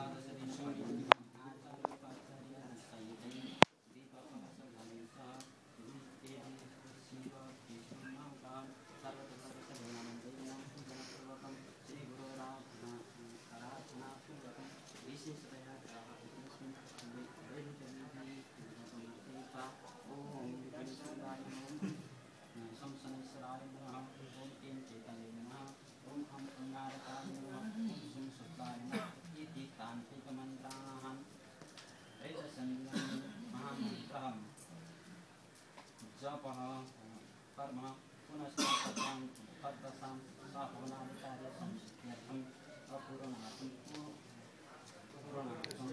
about this, and he's shown you जपः कर्म पुनश्च तत्तसां साधनादिकार्यसंसिद्ध्यर्थम् अपूरणार्थं पूरणार्थं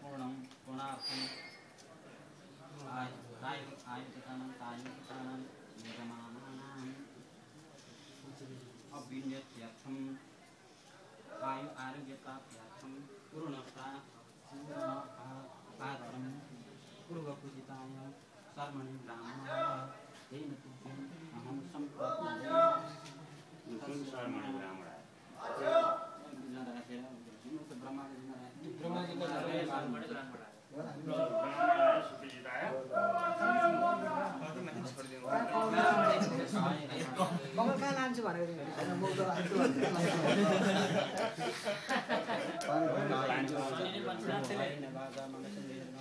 पूर्णं गुणार्थं आयु आयुधिकानां तायुधिकानां निगमानाम् अभिन्यत्यर्थम् आयु, आरोग्यताप्यर्थं, पूर्णता पूर्णपात्रं पूर्वपूजिताय आहे? कमल कहाँ लान्छु भनेको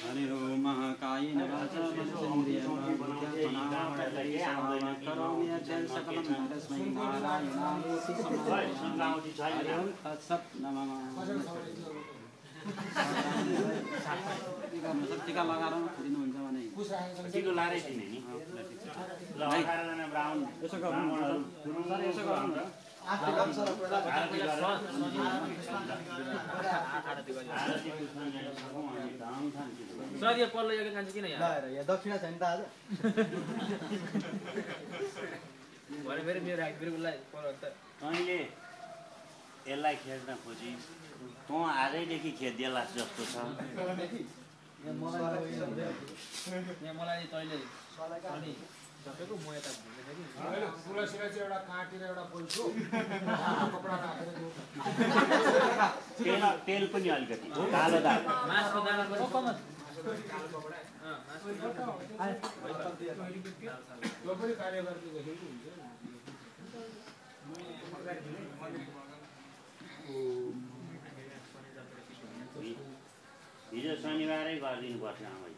हरि ओम टिका लगाएर दिनुहुन्छ भने टिको लारै दिने नि ल अठारजना ब्राह्मण यसो गर्नु यसो गर्नु सर यो पल्लो यो कान्छ किन यहाँ दक्षिणा छैन त आज भने फेरि मेरो यसलाई खेद्न खोजी तँ आजैदेखि खेदिएलास् जस्तो छ मलाई तपाईँको म यता घुम्दैछ कि एउटा काटेर एउटा पोल्छु कपडा राखेर तेल तेल पनि अलिकति कालो दाल मासको दाना पनि अँ, मासको दाना। त्यो पनि कार्यकर्ता देखेको हुन्छ हिजो शनिबारै गरिदिनुपर्छ आमाले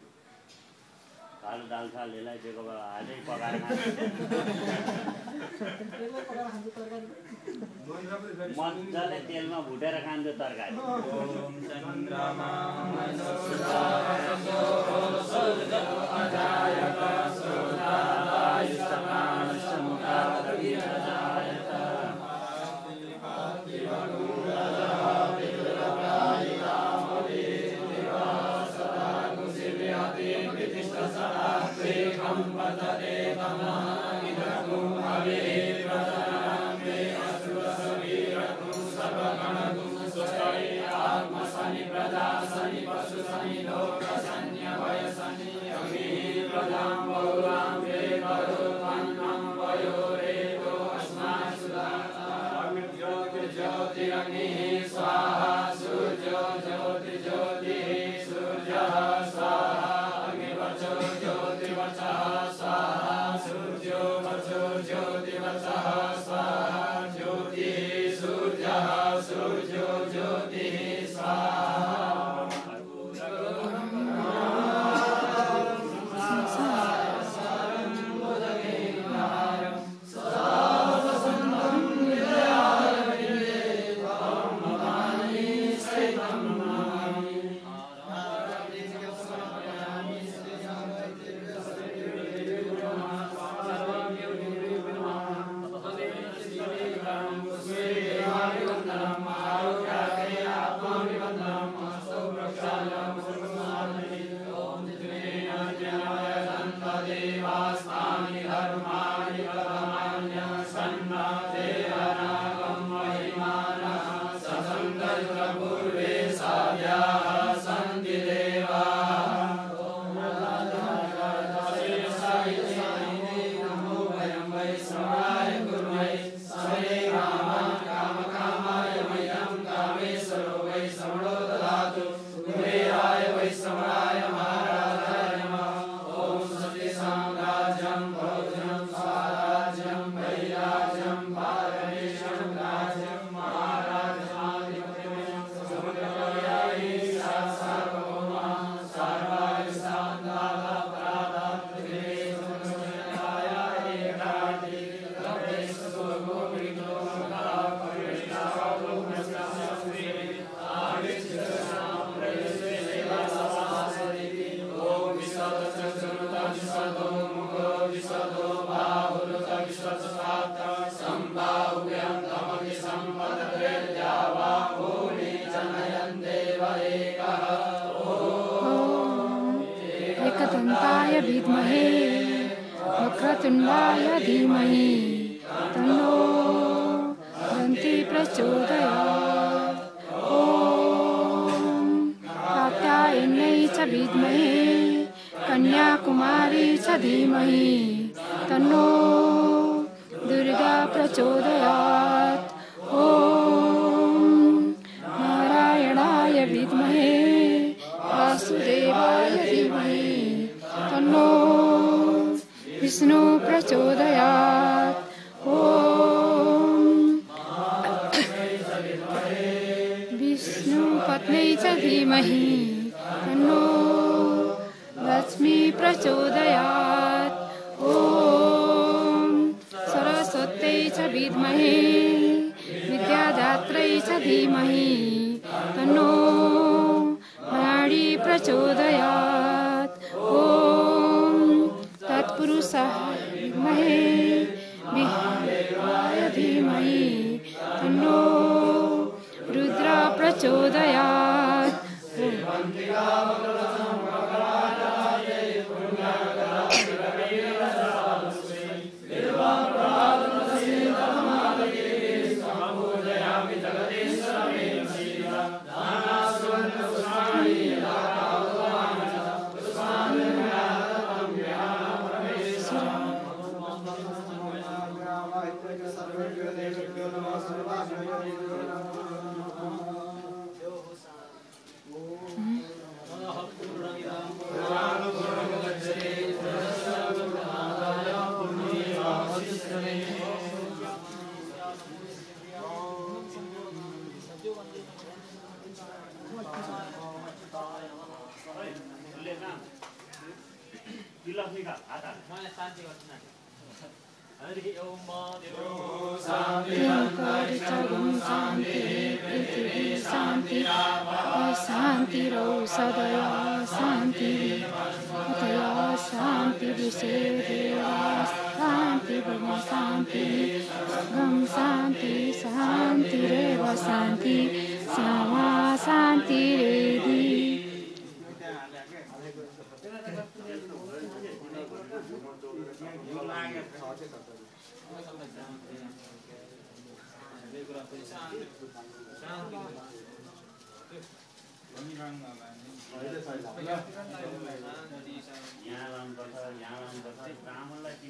कालो दाल छ दिएको भए हालै पकाएर मजाले तेलमा भुटेर खान्थ्यो तरकारी। प्रजा शनि पशु शनि लोक शनि भय शनि विद्महे वक्रतुण्डाय धीमहि तन्नो दन्ति प्रचोदयात्। ॐ च विद्महे। कन्याकुमारी च धीमहि। तन्नो दुर्गा प्रचोदयात्। विद्महे विद्यादात्रै च धीमहि। तन्नो नाडी प्रचोदयात्। ॐ तत्पुरुषः विद्महे विहाय धीमहि। तन्नो रुद्र प्रचोदयात्। मलाई शान्ति शान्ति पृथिवी शान्ति शान्ति विषेदेवा शान्ति ब्रह्म शान्ति गं शान्ति शान्ति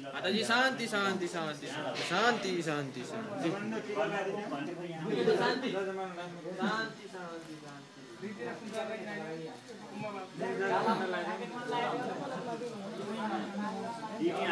माताजी शान्ति शान्ति शान्ति। शान्ति। शान्ति शान्ति शान्ति भन्ने खोइ यहाँ शान्ति शान्ति शान्ति शान्ति तिमी अर्कोलाई पठाऊ तिमी चाहिँ पहिले पहिले मलाई त लानु पर्यो ज्वरो